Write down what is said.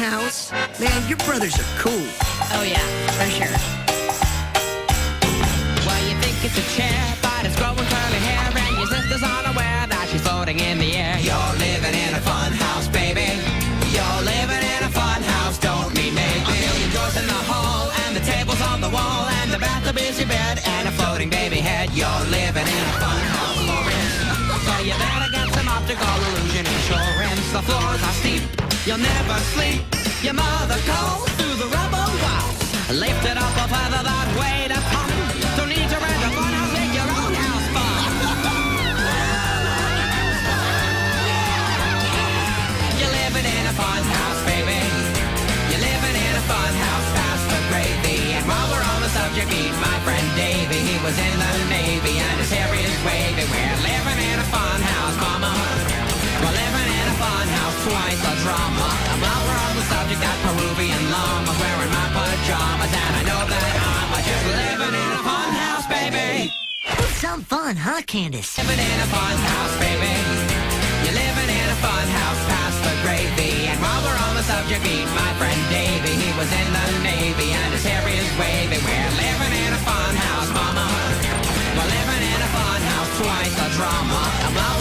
house? Man, your brothers are cool. Oh, yeah, for sure. Well, you think it's a chair, but it's growing curly hair, and your sister's unaware that she's floating in the air. You're living in a fun house, baby. You're living in a fun house, don't need maybe. A million drawers in the hall, and the tables on the wall, and the bathtub is your bed, and a floating baby head. You're living in a fun house, Lawrence. So you better get some optical illusion insurance. The floors are steep, you'll never sleep. Your mother calls through the rubber walls. Lift it up a feather that way to come. Don't need to rent a fun house, make your own house fun. You're living in a fun house, baby. You're living in a fun house, fast for gravy. And while we're on the subject, meet my friend Davy. He was in the Navy drama. I'm the subject, Peruvian llama. Wearing my pajamas, and I know that I'm just living in a fun house, baby. Some fun, huh, Candace? Living in a fun house, baby. You're living in a fun house the gravy. And while we're on the subject, meet my friend Davey. He was in the Navy, and his hair is wavy. We're living in a fun house, mama. We're living in a fun house, twice drama. I'm